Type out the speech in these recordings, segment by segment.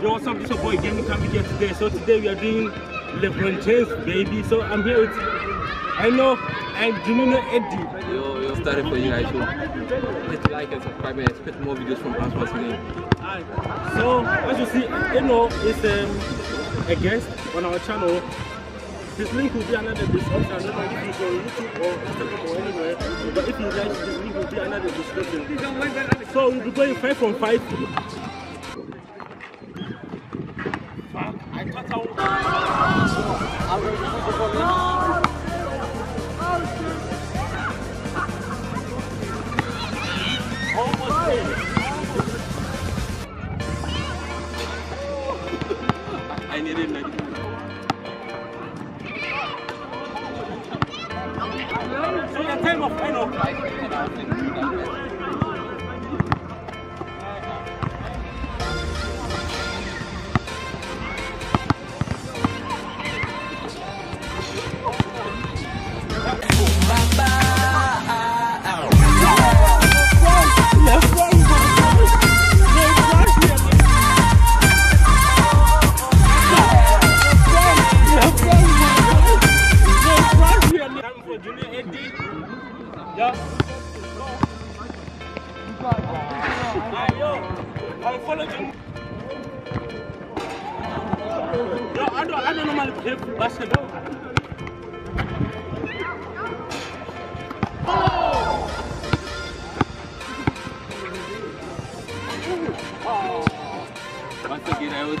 There was something your boy Gaming Camp here today. So today we are doing LeBron James, baby. So I'm here with Enno and Juninho HD. Yo, yo, started for you guys. So hit like and subscribe and expect more videos from us once again. So as you see, Enno is um, a guest on our channel. This link will be under the description. I don't if you YouTube or Instagram or anywhere. But if you like, this link will be under the description. So we'll be going 5 from 5. Time off, I know. Hey, yo, I follow Junior. Yo, I don't, I don't normally play basketball. once again I was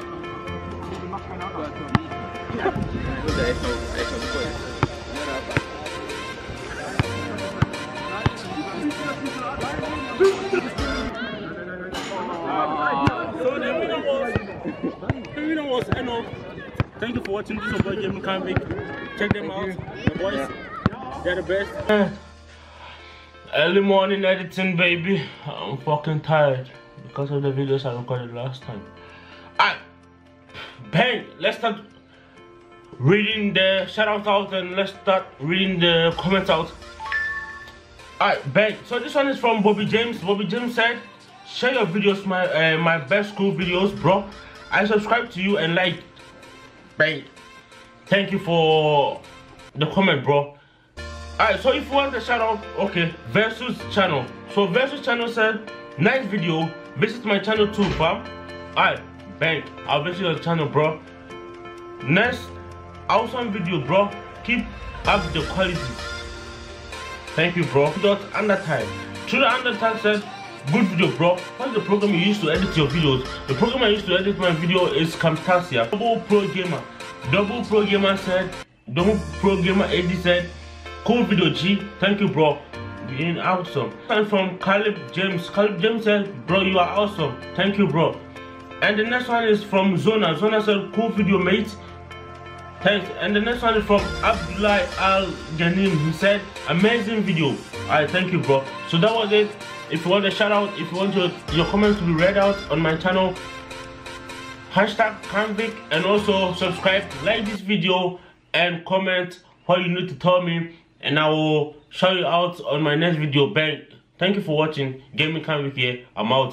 the winner was Enno. Thank you for watching this is your boy Gaming Canvic. Check them out, the boys. They're the best. Early morning editing, baby. I'm fucking tired because of the videos I recorded last time. Alright, bang. Let's start reading the shout out out and let's start reading the comments out. Alright, bang. So this one is from Bobby James. Bobby James said, "Share your videos, my uh, my best school videos, bro. I subscribe to you and like, bang. Thank you for the comment, bro. Alright, so if you want a shout out, okay, Versus channel. So Versus channel said, nice video. Visit my channel too, fam. Alright, bang. I'll visit your channel, bro. Next, awesome video, bro. Keep up the quality. Thank you, bro. Dot Undertime. Through the Undertime said, good video, bro. What's the program you use to edit your videos? The program I use to edit my video is Camtasia. Double Pro Gamer. Double Pro Gamer said, Double Pro Gamer 80 said, cool video, G. Thank you, bro. Being awesome. And from Caleb James. Caleb James said, bro, you are awesome. Thank you, bro. And the next one is from Zona. Zona said, cool video, mate. Thanks. And the next one is from Abdullah Al Janim. He said, amazing video. Alright, thank you, bro. So that was it. If you want a shout out, if you want your, your comments to be read out on my channel, hashtag Canvic and also subscribe, like this video, and comment what you need to tell me, and I will shout you out on my next video. Bang. Thank you for watching. Gaming Canvic here. I'm out.